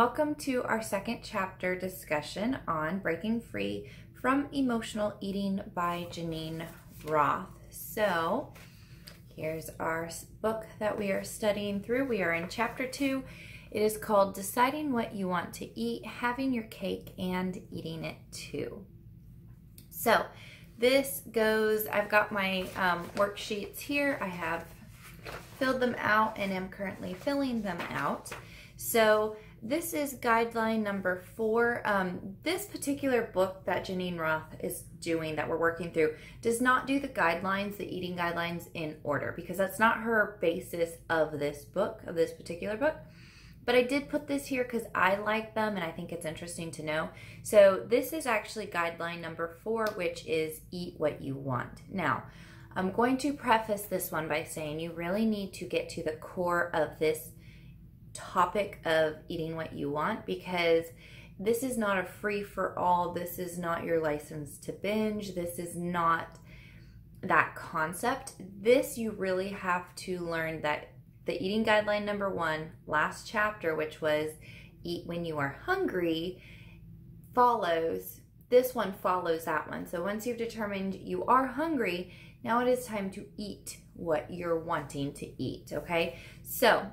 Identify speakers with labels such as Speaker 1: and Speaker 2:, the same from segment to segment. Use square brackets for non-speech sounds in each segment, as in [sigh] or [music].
Speaker 1: Welcome to our second chapter discussion on breaking free from emotional eating by Geneen Roth. So, here's our book that we are studying through. We are in chapter two. It is called Deciding What You Want to Eat, Having Your Cake, and Eating It Too. So, this goes, I've got my um, worksheets here. I have filled them out and am currently filling them out. So this is guideline number four. Um, this particular book that Geneen Roth is doing that we're working through does not do the guidelines, the eating guidelines in order because that's not her basis of this book, of this particular book. But I did put this here because I like them and I think it's interesting to know. So this is actually guideline number four, which is eat what you want. Now, I'm going to preface this one by saying you really need to get to the core of this topic of eating what you want because this is not a free for all. This is not your license to binge. This is not that concept. This you really have to learn that the eating guideline number one, last chapter, which was eat when you are hungry, follows. This one follows that one. So once you've determined you are hungry, now it is time to eat what you're wanting to eat, okay? So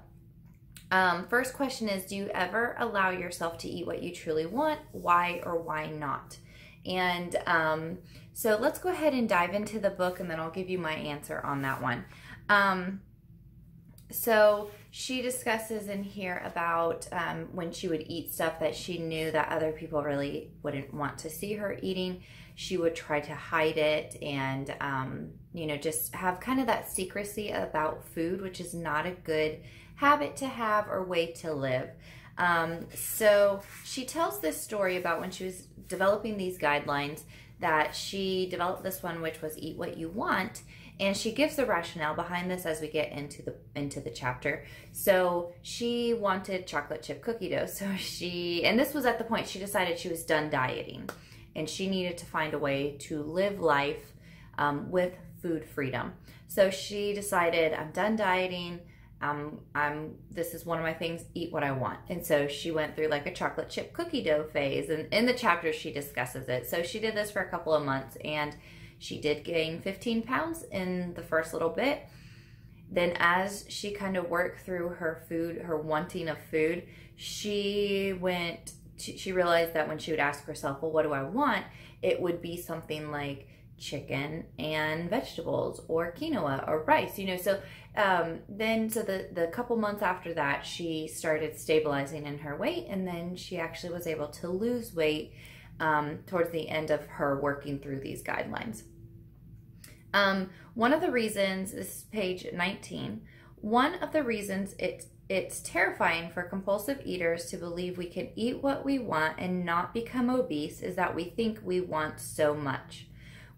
Speaker 1: um, first question is Do you ever allow yourself to eat what you truly want? Why or why not? And um, so let's go ahead and dive into the book and then I'll give you my answer on that one. Um, so she discusses in here about um, when she would eat stuff that she knew that other people really wouldn't want to see her eating. She would try to hide it and, um, you know, just have kind of that secrecy about food, which is not a good habit to have or way to live. Um, so she tells this story about when she was developing these guidelines that she developed this one, which was eat what you want. And she gives the rationale behind this as we get into the into the chapter. So she wanted chocolate chip cookie dough. [laughs] So she and this was at the point she decided she was done dieting, and she needed to find a way to live life um, with food freedom. So she decided, I'm done dieting. Um, I'm this is one of my things, eat what I want. And so she went through like a chocolate chip cookie dough phase and in the chapter she discusses it. So she did this for a couple of months and she did gain 15 pounds in the first little bit. Then as she kind of worked through her food, her wanting of food, she went she realized that when she would ask herself, well, what do I want? It would be something like chicken and vegetables or quinoa or rice, you know. So um, then, so the, the couple months after that, she started stabilizing in her weight, and then she actually was able to lose weight um, towards the end of her working through these guidelines. Um, one of the reasons, this is page 19, one of the reasons it, it's terrifying for compulsive eaters to believe we can eat what we want and not become obese is that we think we want so much.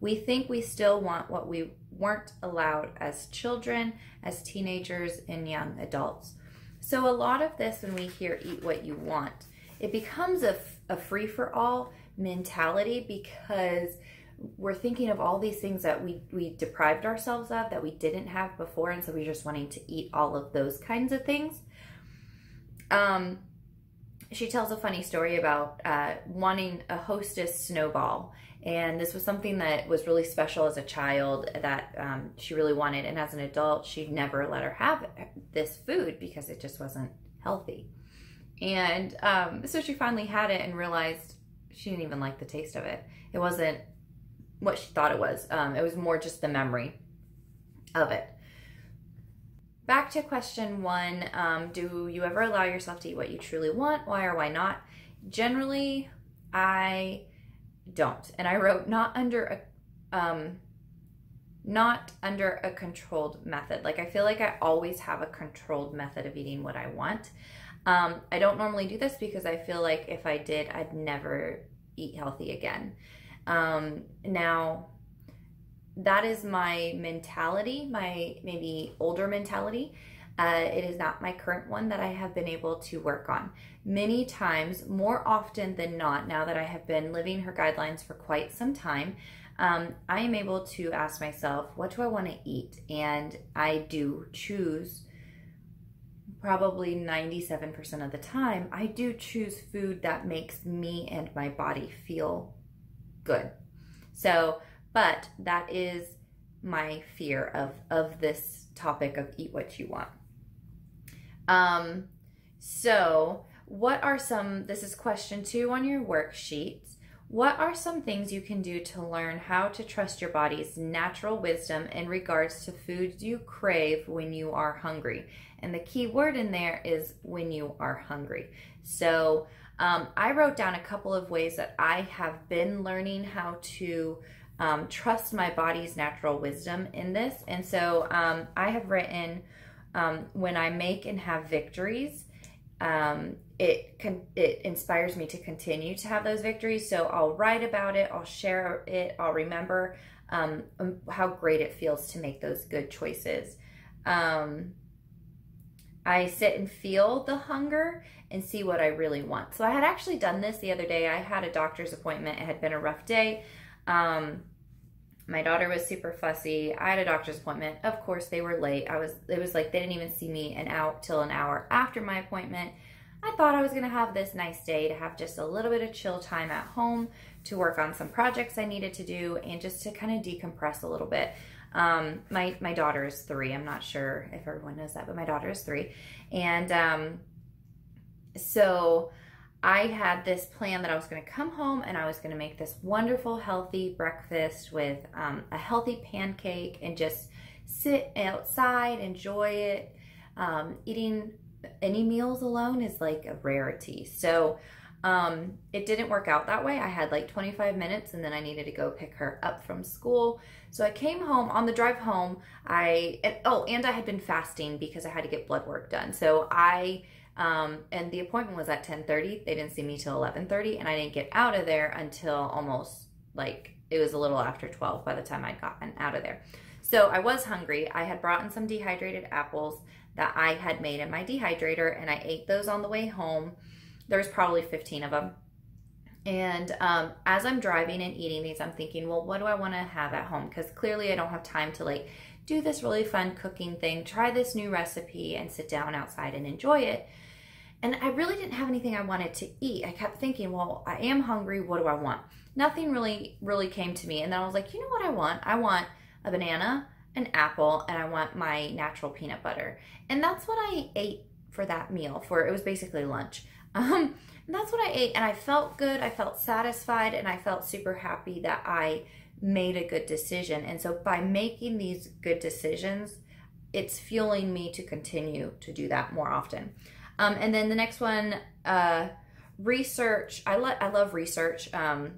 Speaker 1: We think we still want what we weren't allowed as children, as teenagers, and young adults. So, a lot of this, when we hear eat what you want, it becomes a, a free for all mentality because we're thinking of all these things that we, we deprived ourselves of that we didn't have before. And so we're just wanting to eat all of those kinds of things. Um, she tells a funny story about uh, wanting a hostess snowball and this was something that was really special as a child that um, she really wanted. And as an adult, she never let her have this food because it just wasn't healthy. And um, so she finally had it and realized she didn't even like the taste of it. It wasn't what she thought it was. Um, it was more just the memory of it. Back to question one um, Do you ever allow yourself to eat what you truly want? Why or why not? Generally, I don't. And I wrote not under a um not under a controlled method. Like I feel like I always have a controlled method of eating what I want. Um, I don't normally do this because I feel like if I did, I'd never eat healthy again. Um, now, that is my mentality, my maybe older mentality. Uh, it is not my current one that I have been able to work on. Many times, more often than not, now that I have been living her guidelines for quite some time, um, I am able to ask myself, what do I want to eat? And I do choose probably 97% of the time, I do choose food that makes me and my body feel good. So, but that is my fear of of this topic of eat what you want. Um so, what are some this is question 2 on your worksheets. What are some things you can do to learn how to trust your body's natural wisdom in regards to foods you crave when you are hungry? And the key word in there is when you are hungry. So um, I wrote down a couple of ways that I have been learning how to um, trust my body's natural wisdom in this. And so um, I have written um, when I make and have victories, um, it it inspires me to continue to have those victories. So I'll write about it, I'll share it, I'll remember um, um, how great it feels to make those good choices. Um, I sit and feel the hunger and see what I really want. So I had actually done this the other day. I had a doctor's appointment. It had been a rough day. Um, my daughter was super fussy. I had a doctor's appointment. Of course, they were late. I was. It was like they didn't even see me an out till an hour after my appointment. I thought I was going to have this nice day to have just a little bit of chill time at home to work on some projects I needed to do and just to kind of decompress a little bit. Um, my, my daughter is three. I'm not sure if everyone knows that, but my daughter is three. And um, so I had this plan that I was going to come home and I was going to make this wonderful, healthy breakfast with um, a healthy pancake and just sit outside, enjoy it. Um, eating any meals alone is like a rarity. So um, it didn't work out that way. I had like 25 minutes and then I needed to go pick her up from school. So I came home on the drive home. I, and, oh, and I had been fasting because I had to get blood work done. So I, um, and the appointment was at 1030. They didn't see me till 1130 and I didn't get out of there until almost like, it was a little after 12 by the time I'd gotten out of there. So I was hungry. I had brought in some dehydrated apples that I had made in my dehydrator and I ate those on the way home. There was probably 15 of them. And um, as I'm driving and eating these, I'm thinking, well, what do I want to have at home? Because clearly I don't have time to like do this really fun cooking thing, try this new recipe, and sit down outside and enjoy it. And I really didn't have anything I wanted to eat. I kept thinking, well, I am hungry. What do I want? Nothing really, really came to me. And then I was like, you know what I want? I want a banana, an apple, and I want my natural peanut butter. And that's what I ate for that meal. For it was basically lunch. [laughs] Um, that's what I ate, and I felt good. I felt satisfied, and I felt super happy that I made a good decision. And so by making these good decisions, it's fueling me to continue to do that more often. Um, and then the next one, uh, research. I, lo- I love research. Um,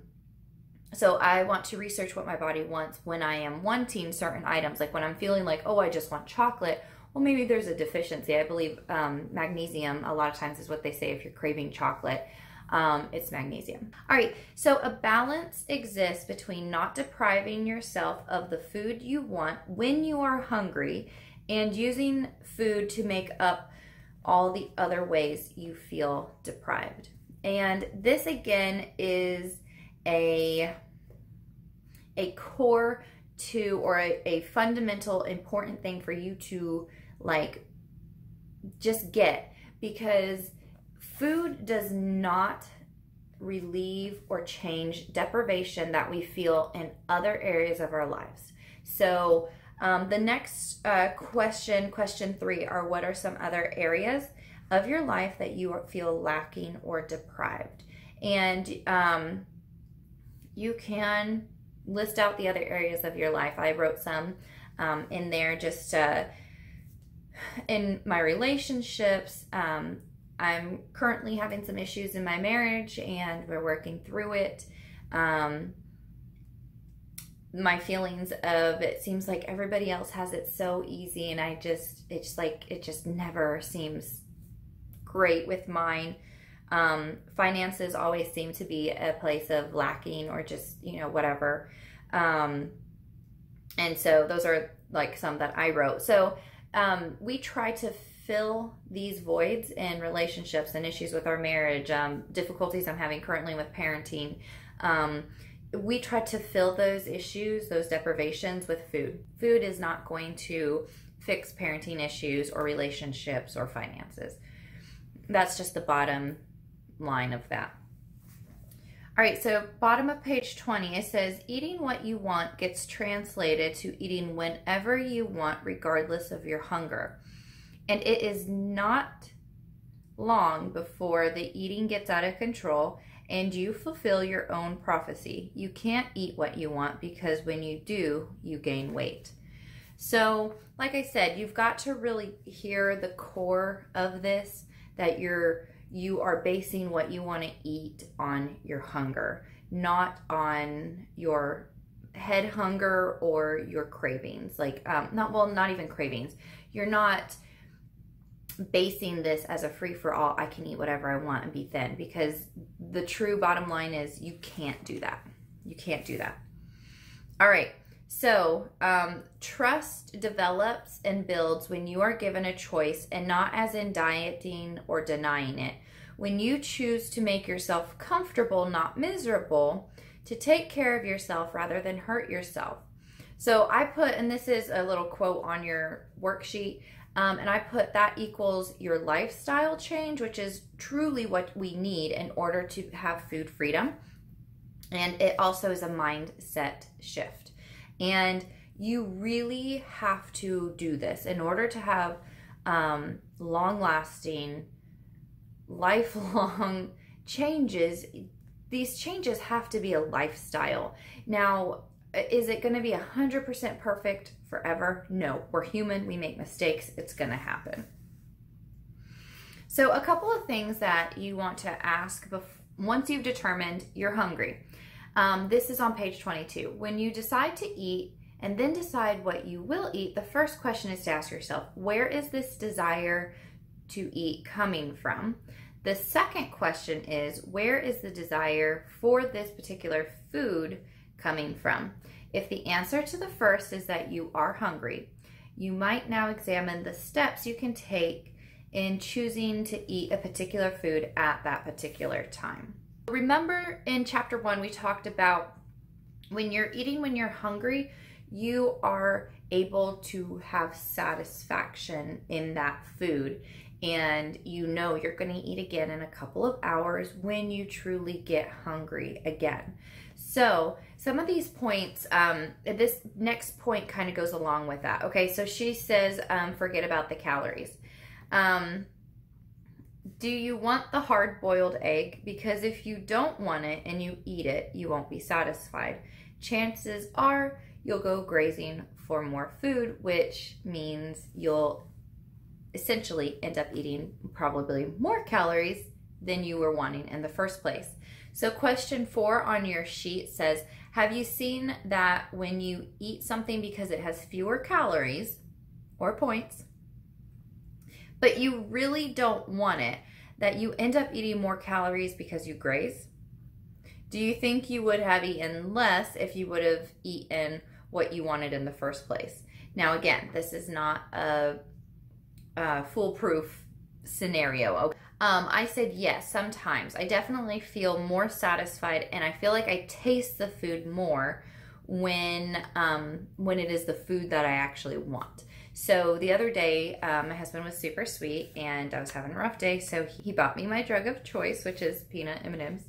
Speaker 1: so I want to research what my body wants when I am wanting certain items. Like when I'm feeling like, oh, I just want chocolate. Well, maybe there's a deficiency. I believe um, magnesium, a lot of times, is what they say if you're craving chocolate. Um, it's magnesium. All right, so a balance exists between not depriving yourself of the food you want when you are hungry and using food to make up all the other ways you feel deprived. And this again is a a core to or a, a fundamental important thing for you to like just get because food does not relieve or change deprivation that we feel in other areas of our lives. So, um, the next uh, question, question three, are what are some other areas of your life that you feel lacking or deprived? And um, you can list out the other areas of your life. I wrote some um, in there just uh, in my relationships. Um, I'm currently having some issues in my marriage and we're working through it. Um, my feelings of it seems like everybody else has it so easy and I just, it's like, it just never seems great with mine. Um, finances always seem to be a place of lacking or just, you know, whatever. Um, and so those are like some that I wrote. So um, we try to fill these voids in relationships and issues with our marriage, um, difficulties I'm having currently with parenting. We try to fill those issues, those deprivations with food. Food is not going to fix parenting issues or relationships or finances. That's just the bottom line of that. All right, so bottom of page 20, it says eating what you want gets translated to eating whenever you want, regardless of your hunger. And it is not long before the eating gets out of control and you fulfill your own prophecy. You can't eat what you want because when you do, you gain weight. So, like I said, you've got to really hear the core of this that you're you are basing what you want to eat on your hunger, not on your head hunger or your cravings. Like, um, not well, not even cravings. You're not basing this as a free for all. I can eat whatever I want and be thin because the true bottom line is you can't do that. You can't do that. All right. So, um, trust develops and builds when you are given a choice and not as in dieting or denying it. When you choose to make yourself comfortable, not miserable, to take care of yourself rather than hurt yourself. So, I put, and this is a little quote on your worksheet, um, and I put that equals your lifestyle change, which is truly what we need in order to have food freedom. And it also is a mindset shift. And you really have to do this in order to have um, long lasting, lifelong [laughs] changes. These changes have to be a lifestyle. Now, is it going to be 100% perfect forever? No. We're human, we make mistakes, it's to happen. So, a couple of things that you want to ask once you've determined you're hungry. Um, this is on page 22. When you decide to eat and then decide what you will eat, the first question is to ask yourself, where is this desire to eat coming from? The second question is, where is the desire for this particular food coming from? If the answer to the first is that you are hungry, you might now examine the steps you can take in choosing to eat a particular food at that particular time. Remember in chapter one, we talked about when you're eating when you're hungry, you are able to have satisfaction in that food and you know you're going to eat again in a couple of hours when you truly get hungry again. So, some of these points, um, this next point kind of goes along with that. Okay, so she says, um, forget about the calories. Um, do you want the hard boiled egg? Because if you don't want it and you eat it, you won't be satisfied. Chances are you'll go grazing for more food, which means you'll essentially end up eating probably more calories than you were wanting in the first place. So, question four on your sheet says Have you seen that when you eat something because it has fewer calories or points, but you really don't want it, that you end up eating more calories because you graze? Do you think you would have eaten less if you would have eaten what you wanted in the first place? Now, again, this is not a, a foolproof scenario. Um, I said yes, sometimes. I definitely feel more satisfied and I feel like I taste the food more when um, when it is the food that I actually want. So the other day, um, my husband was super sweet, and I was having a rough day, so he bought me my drug of choice, which is peanut M&Ms,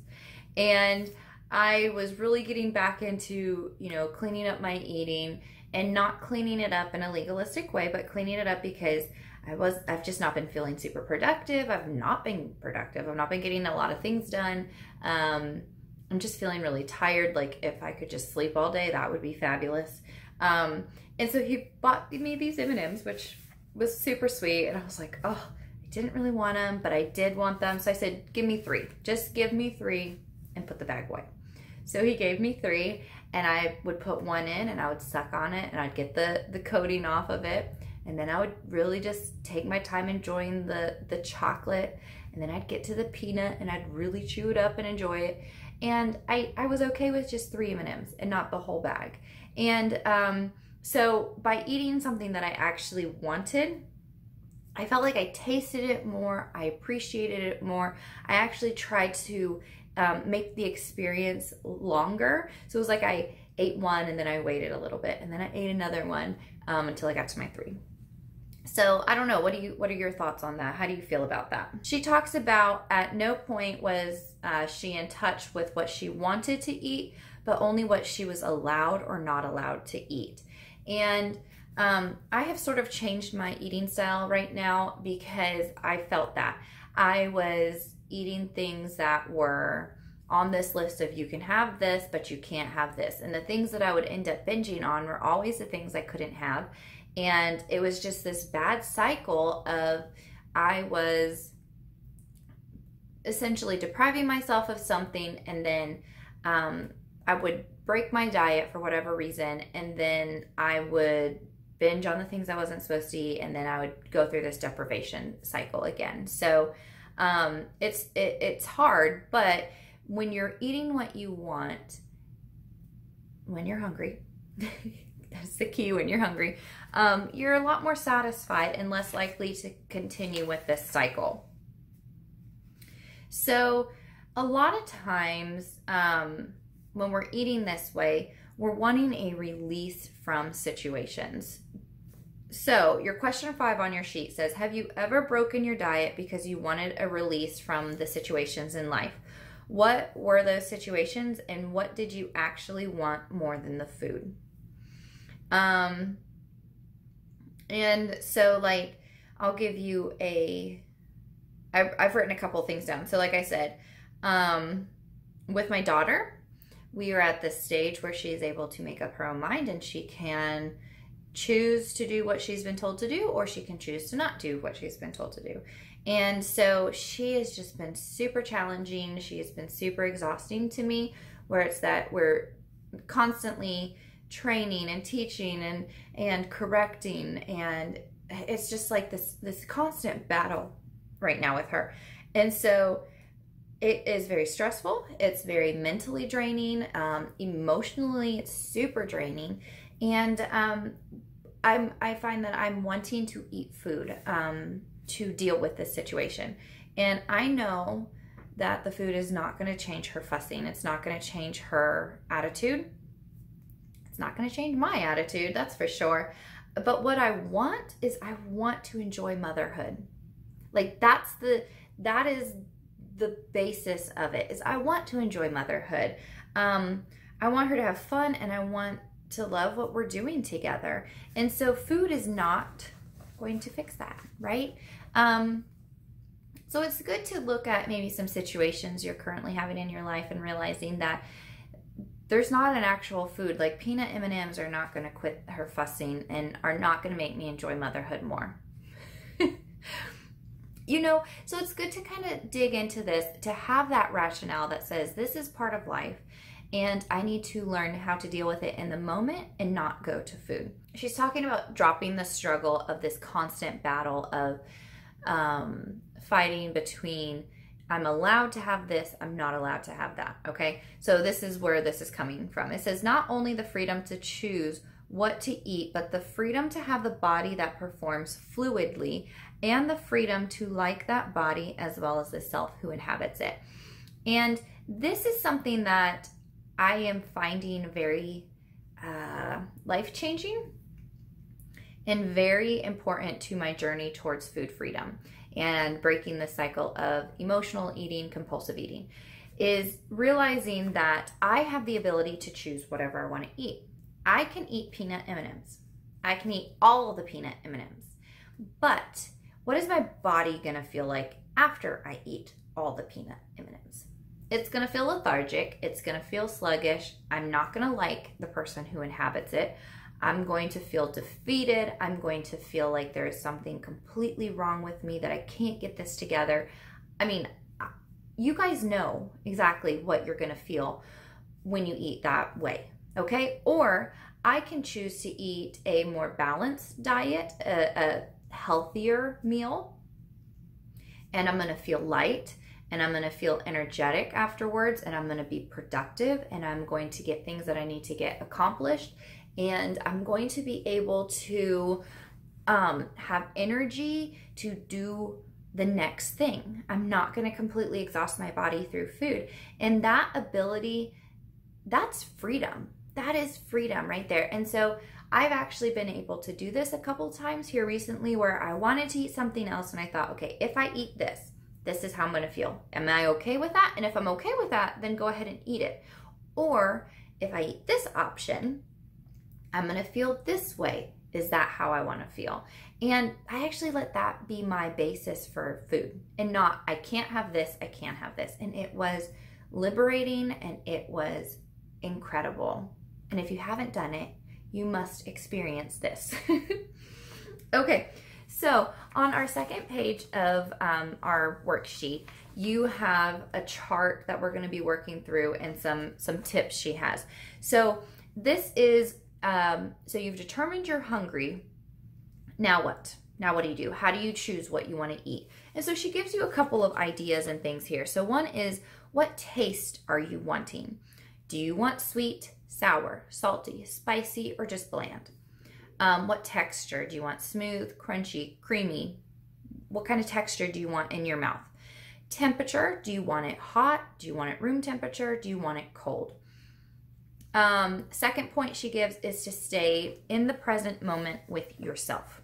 Speaker 1: and I was really getting back into you know cleaning up my eating and not cleaning it up in a legalistic way, but cleaning it up because I was I've just not been feeling super productive. I've not been productive. I've not been getting a lot of things done. Um, I'm just feeling really tired. Like if I could just sleep all day, that would be fabulous. Um, and so he bought me these M&Ms, which was super sweet. And I was like, oh, I didn't really want them, but I did want them. So I said, give me three. Just give me three and put the bag away. So he gave me three and I would put one in and I would suck on it and I'd get the, the coating off of it. And then I would really just take my time enjoying the, the chocolate. And then I'd get to the peanut and I'd really chew it up and enjoy it. And I, I was okay with just three M&Ms and not the whole bag. And um, so by eating something that I actually wanted, I felt like I tasted it more, I appreciated it more. I actually tried to um, make the experience longer. So it was like I ate one and then I waited a little bit and then I ate another one um, until I got to my three. So I don't know. What do you? What are your thoughts on that? How do you feel about that? She talks about at no point was uh, she in touch with what she wanted to eat, but only what she was allowed or not allowed to eat. And um, I have sort of changed my eating style right now because I felt that I was eating things that were on this list of you can have this, but you can't have this. And the things that I would end up binging on were always the things I couldn't have. And it was just this bad cycle of I was essentially depriving myself of something and then um, I would break my diet for whatever reason and then I would binge on the things I wasn't supposed to eat and then I would go through this deprivation cycle again. So um, it's it, it's hard, but when you're eating what you want, when you're hungry, [laughs] that's the key when you're hungry, um, you're a lot more satisfied and less likely to continue with this cycle. So, a lot of times um, when we're eating this way, we're wanting a release from situations. So, your question five on your sheet says Have you ever broken your diet because you wanted a release from the situations in life? What were those situations and what did you actually want more than the food? Um, and so, like, I'll give you a. I've, I've written a couple things down. So, like I said, um, with my daughter, we are at this stage where she is able to make up her own mind and she can choose to do what she's been told to do, or she can choose to not do what she's been told to do. And so she has just been super challenging. She has been super exhausting to me, where it's that we're constantly training and teaching and and correcting and it's just like this this constant battle right now with her. And so it is very stressful. It's very mentally draining. Um, emotionally, it's super draining. And um, I'm I find that I'm wanting to eat food um, to deal with this situation, and I know that the food is not going to change her fussing. It's not going to change her attitude. Not going to change my attitude, that's for sure. But what I want is I want to enjoy motherhood. Like that's the that is the basis of it. Is I want to enjoy motherhood. Um, I want her to have fun, and I want to love what we're doing together. And so food is not going to fix that, right? Um, so it's good to look at maybe some situations you're currently having in your life and realizing that there's not an actual food like peanut M&Ms are not going to quit her fussing and are not going to make me enjoy motherhood more. [laughs] you know, so it's good to kind of dig into this to have that rationale that says this is part of life and I need to learn how to deal with it in the moment and not go to food. She's talking about dropping the struggle of this constant battle of um, fighting between I'm allowed to have this, I'm not allowed to have that. Okay, so this is where this is coming from. It says not only the freedom to choose what to eat, but the freedom to have the body that performs fluidly and the freedom to like that body as well as the self who inhabits it. And this is something that I am finding very uh, life changing and very important to my journey towards food freedom and breaking the cycle of emotional eating, compulsive eating is realizing that I have the ability to choose whatever I want to eat. I can eat peanut M&Ms. I can eat all the peanut M&Ms. But what is my body going to feel like after I eat all the peanut M&Ms? It's going to feel lethargic. It's going to feel sluggish. I'm not going to like the person who inhabits it. I'm going to feel defeated. I'm going to feel like there is something completely wrong with me, that I can't get this together. I mean, uh, you guys know exactly what you're going to feel when you eat that way, okay? Or I can choose to eat a more balanced diet, a, a healthier meal, and I'm going to feel light and I'm going to feel energetic afterwards and I'm going to be productive and I'm going to get things that I need to get accomplished and I'm going to be able to um, have energy to do the next thing. I'm not going to completely exhaust my body through food. And that ability, that's freedom. That is freedom right there. And so I've actually been able to do this a couple times here recently where I wanted to eat something else and I thought, okay, if I eat this, this is how I'm going to feel. Am I okay with that? And if I'm okay with that, then go ahead and eat it. Or if I eat this option, I'm going to feel this way. Is that how I want to feel? And I actually let that be my basis for food and not, I can't have this, I can't have this. And it was liberating and it was incredible. And if you haven't done it, you must experience this. [laughs] okay, so on our second page of um, our worksheet, you have a chart that we're going to be working through and some some tips she has. So this is um, so you've determined you're hungry. Now what? Now what do you do? How do you choose what you want to eat? And so she gives you a couple of ideas and things here. So one is what taste are you wanting? Do you want sweet, sour, salty, spicy, or just bland? Um, what texture? Do you want smooth, crunchy, creamy? What kind of texture do you want in your mouth? Temperature, do you want it hot? Do you want it room temperature? Do you want it cold? Um, second point she gives is to stay in the present moment with yourself.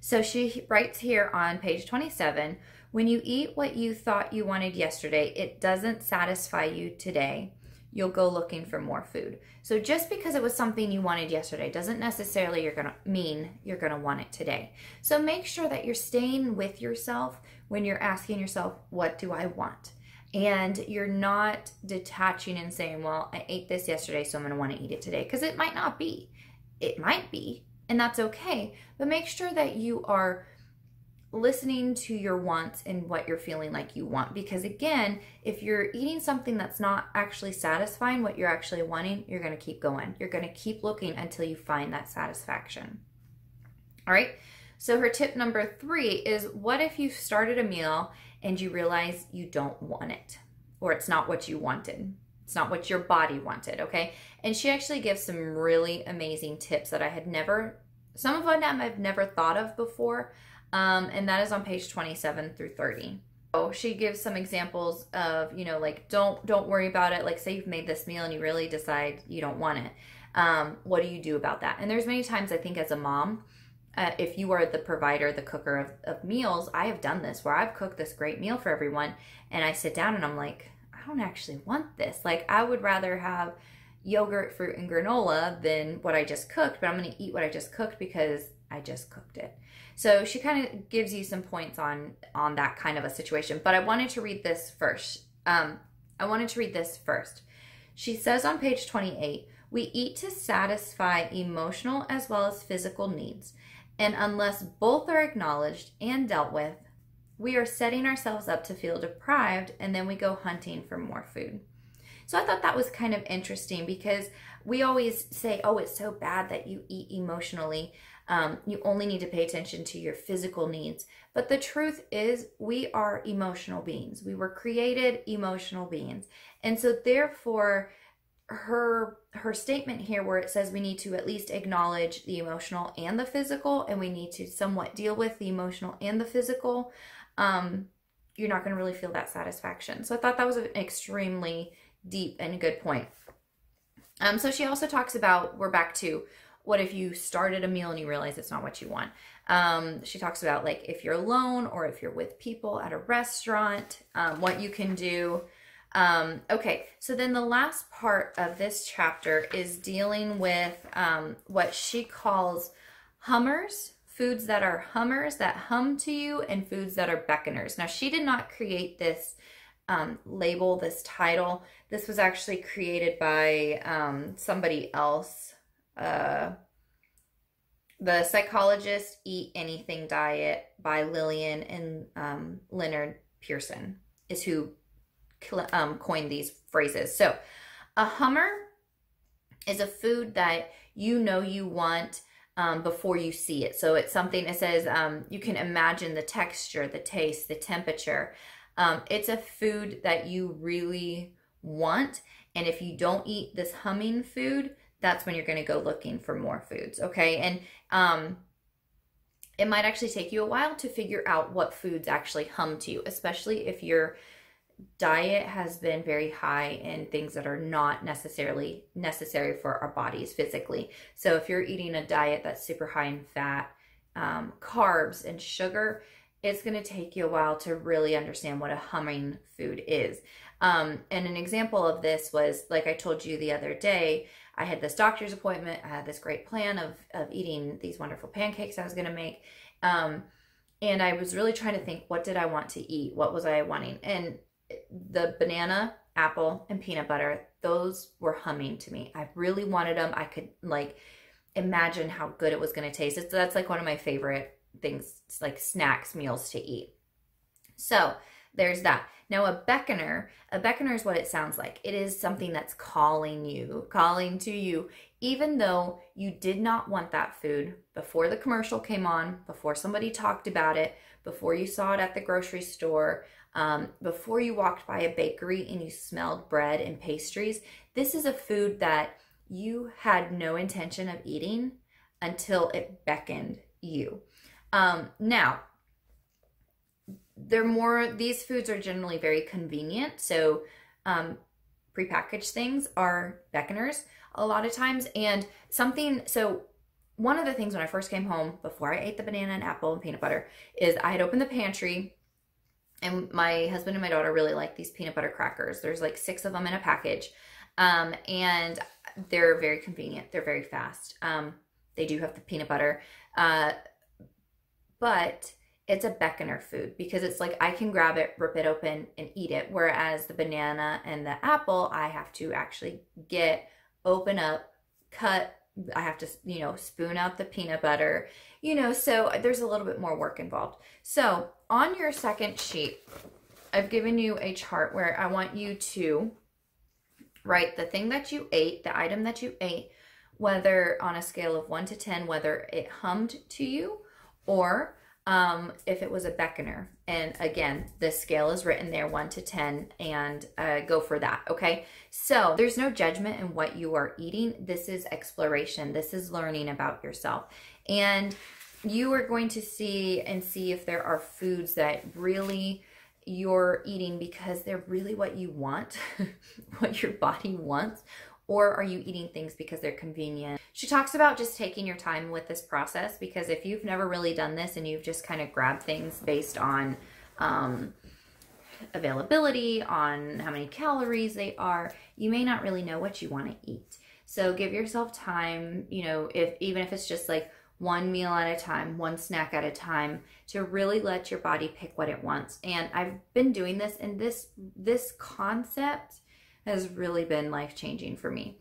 Speaker 1: So she writes here on page 27 when you eat what you thought you wanted yesterday, it doesn't satisfy you today. You'll go looking for more food. So just because it was something you wanted yesterday doesn't necessarily you're gonna mean you're gonna want it today. So make sure that you're staying with yourself when you're asking yourself, what do I want? And you're not detaching and saying, well, I ate this yesterday, so I'm gonna wanna eat it today. Because it might not be. It might be, and that's okay. But make sure that you are listening to your wants and what you're feeling like you want. Because again, if you're eating something that's not actually satisfying what you're actually wanting, you're going to keep going. You're going to keep looking until you find that satisfaction. All right. So her tip number three is what if you started a meal and you realize you don't want it or it's not what you wanted? It's not what your body wanted, okay? And she actually gives some really amazing tips that I had never, some of them I've never thought of before, um, and that is on page 27 through 30. So she gives some examples of, you know, like don't don't worry about it. Like say you've made this meal and you really decide you don't want it. Um, what do you do about that? And there's many times I think as a mom, uh, if you are the provider, the cooker of, of meals, I have done this where I've cooked this great meal for everyone, and I sit down and I'm like, I don't actually want this. Like I would rather have yogurt, fruit, and granola than what I just cooked, but I'm going to eat what I just cooked because I just cooked it. So she kind of gives you some points on on that kind of a situation. But I wanted to read this first. Um, I wanted to read this first. She says on page 28, we eat to satisfy emotional as well as physical needs. And unless both are acknowledged and dealt with, we are setting ourselves up to feel deprived and then we go hunting for more food. So I thought that was kind of interesting because we always say, oh, it's so bad that you eat emotionally. Um, you only need to pay attention to your physical needs. But the truth is, we are emotional beings. We were created emotional beings. And so, therefore, her her statement here where it says we need to at least acknowledge the emotional and the physical and we need to somewhat deal with the emotional and the physical um, you're not going to really feel that satisfaction so i thought that was an extremely deep and good point um, so she also talks about we're back to what if you started a meal and you realize it's not what you want? Um, she talks about like if you're alone or if you're with people at a restaurant, um, what you can do. Um, okay, so then the last part of this chapter is dealing with um, what she calls hummers, foods that are hummers that hum to you, and foods that are beckoners. Now, she did not create this um, label, this title. This was actually created by um, somebody else uh, the Psychologist Eat Anything Diet by Lillian and um, Leonard Pearson is who um, coined these phrases. So, a Hummer is a food that you know you want um, before you see it. So, it's something that says um, you can imagine the texture, the taste, the temperature. Um, it's a food that you really want. And if you don't eat this humming food, that's when you're going to go looking for more foods. Okay. And, um, it might actually take you a while to figure out what foods actually hum to you, especially if you're diet has been very high in things that are not necessarily necessary for our bodies physically. So if you're eating a diet that's super high in fat, um, carbs, and sugar, it's going to take you a while to really understand what a humming food is. Um, and an example of this was, like I told you the other day, I had this doctor's appointment. I had this great plan of, of eating these wonderful pancakes I was going to make. Um, and I was really trying to think, what did I want to eat? What was I wanting? And the banana, apple, and peanut butter, those were humming to me. I really wanted them. I could like imagine how good it was going to taste. It's, that's like one of my favorite things, like snacks, meals to eat. So there's that. Now, a beckoner, a beckoner is what it sounds like. It is something that's calling you, calling to you, even though you did not want that food before the commercial came on, before somebody talked about it, before you saw it at the grocery store, um, before you walked by a bakery and you smelled bread and pastries. This is a food that you had no intention of eating until it beckoned you. Um, now, they're more, these foods are generally very convenient. So, um, prepackaged things are beckoners a lot of times. And something, so one of the things when I first came home before I ate the banana and apple and peanut butter is I had opened the pantry and my husband and my daughter really like these peanut butter crackers. There's like six of them in a package. Um, and they're very convenient. They're very fast. Um, they do have the peanut butter. Uh, but it's a beckoner food because it's like I can grab it, rip it open, and eat it. Whereas the banana and the apple, I have to actually get, open up, cut. I have to, you know, spoon out the peanut butter, you know, so there's a little bit more work involved. So on your second sheet, I've given you a chart where I want you to write the thing that you ate, the item that you ate, whether on a scale of one to 10, whether it hummed to you or um, if it was a beckoner. And again, the scale is written there, 1 to 10, and uh, go for that, okay? So there's no judgment in what you are eating. This is exploration. This is learning about yourself. And you are going to see and see if there are foods that really you're eating because they're really what you want, [laughs] what your body wants, or are you eating things because they're convenient? She talks about just taking your time with this process because if you've never really done this and you've just kind of grabbed things based on um, availability, on how many calories they are, you may not really know what you want to eat. So give yourself time, you know, if even if it's just like one meal at a time, one snack at a time to really let your body pick what it wants. And I've been doing this and this this concept has really been life changing for me.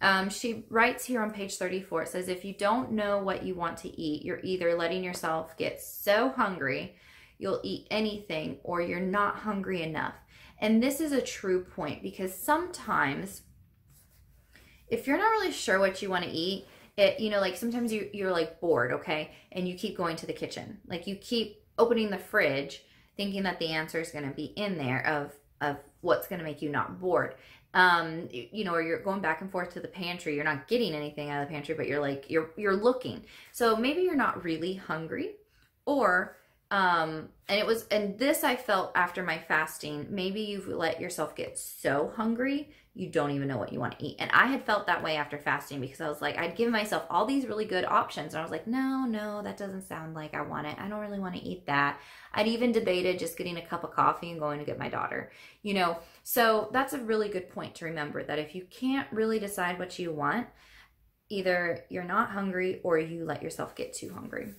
Speaker 1: Um, she writes here on page 34, it says, if you don't know what you want to eat, you're either letting yourself get so hungry you'll eat anything or you're not hungry enough. And this is a true point because sometimes if you're not really sure what you want to eat, it, you know, like sometimes you, you're like bored, okay? And you keep going to the kitchen. Like you keep opening the fridge thinking that the answer is going to be in there of, of what's going to make you not bored. Um you know or you're going back and forth to the pantry you're not getting anything out of the pantry but you're like you're you're looking. So maybe you're not really hungry or um and it was and this i felt after my fasting maybe you've let yourself get so hungry you don't even know what you want to eat and i had felt that way after fasting because i was like i'd given myself all these really good options and i was like no no that doesn't sound like i want it i don't really want to eat that I'd even debated just getting a cup of coffee and going to get my daughter, you know. So that's a really good point to remember that if you can't really decide what you want, either you're not hungry or you let yourself get too hungry.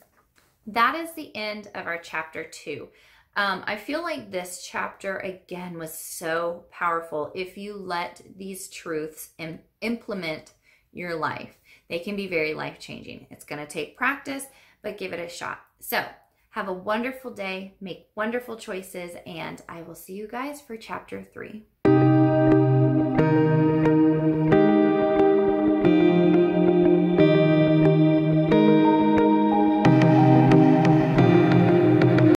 Speaker 1: That is the end of our chapter two. Um, I feel like this chapter again was so powerful. If you let these truths and implement your life, they can be very life changing. It's going to take practice, but give it a shot. So, have a wonderful day, make wonderful choices, and I will see you guys for chapter three.